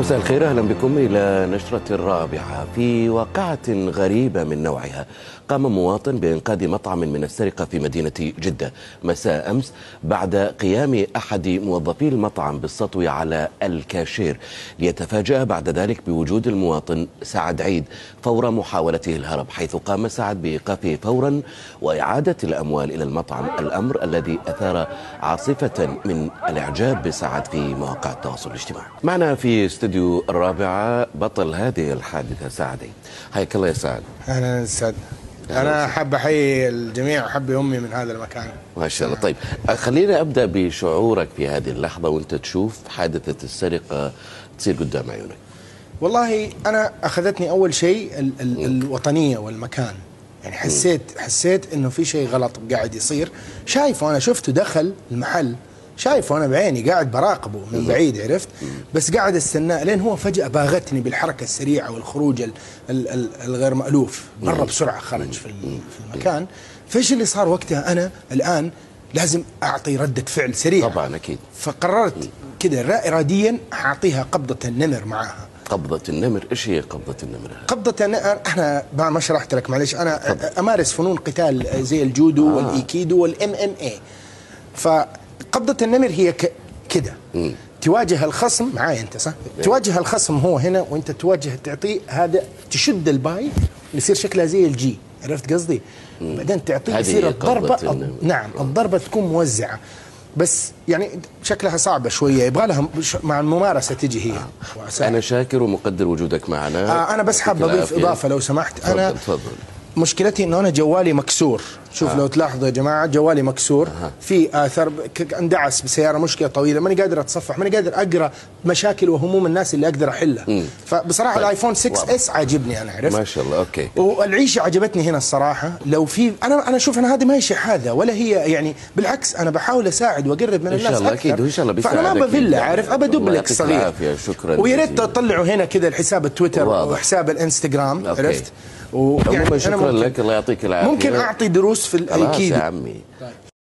مساء الخير أهلا بكم إلى نشرة الرابعة في واقعة غريبة من نوعها. قام مواطن بإنقاذ مطعم من السرقة في مدينة جدة. مساء أمس بعد قيام أحد موظفي المطعم بالسطو على الكاشير. ليتفاجأ بعد ذلك بوجود المواطن سعد عيد فور محاولته الهرب حيث قام سعد بايقافه فورا وإعادة الأموال إلى المطعم. الأمر الذي أثار عاصفة من الإعجاب بسعد في مواقع التواصل الاجتماعي. معنا في استوديو الرابعه بطل هذه الحادثة. سعد عيد حياك الله يا سعد. أهلا أستاذ. أنا حاب أحيي الجميع وحبي أمي من هذا المكان. ما شاء الله. طيب خلينا أبدأ بشعورك في هذه اللحظة وأنت تشوف حادثة السرقة تصير قدام عيونك. والله أنا أخذتني أول شيء ال ال الوطنية والمكان. يعني حسيت حسيت إنه في شيء غلط قاعد يصير. شايفه أنا شفته دخل المحل. شايفه أنا بعيني قاعد براقبه من بعيد عرفت؟ بس قاعد استناه لين هو فجأة باغتني بالحركة السريعة والخروج ال ال ال الغير مألوف. مرة بسرعة خرج في في المكان. فإيش اللي صار وقتها؟ أنا الآن لازم أعطي ردة فعل سريعه طبعا أكيد. فقررت كده لا اراديا حاعطيها قبضة النمر معاها. قبضة النمر؟ إيش هي قبضة النمر؟ هذه؟ قبضة النمر إحنا ما شرحت لك معلش أنا أمارس فنون قتال زي الجودو آه. والإيكيدو وال MMA فقبضة النمر هي ك- كده. تواجه الخصم معاي أنت صح؟ تواجه الخصم هو هنا وأنت تواجه تعطيه هذا تشد الباي يصير شكلها زي ال G. عرفت قصدي؟ بعدين تعطيه يصير قبضة الضربة النمر. نعم الضربة تكون موزعة. بس يعني شكلها صعبة شوية يبغى لها مع الممارسة تجي هي. وأساعد. أنا شاكر ومقدر وجودك معنا. آه أنا بس حاب أضيف. إضافة لو سمحت. أنا تفضل. مشكلتي إنه أنا جوالي مكسور. شوف آه. آه. لو تلاحظوا يا جماعة جوالي مكسور أها. في اثر اندعس بسيارة مشكلة طويلة ماني قادر أتصفح ماني قادر أقرأ مشاكل وهموم الناس اللي أقدر أحلها مم. فبصراحة طيب. الآيفون 6 واضح. S عاجبني أنا عرفت ما شاء الله okay والعيشة عجبتني هنا الصراحة لو في أنا أنا أشوف إن هذه ما هي شحاذه ولا هي يعني بالعكس أنا بحاول أساعد وأقرب من الناس شاء الله. أكيد، وإن شاء الله فأنا ما بيساعدك بفله. عارف ابى دوبلك صغير شكراً ويا ريت. تطلعوا هنا كذا الحساب التويتر واضح. وحساب الإنستغرام. عرفت أنا شكرا لك الله يعطيك العافية ممكن أعطي دروس في خلاص الايكيدو يا عمي.